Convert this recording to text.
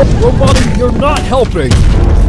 Robot, you're not helping!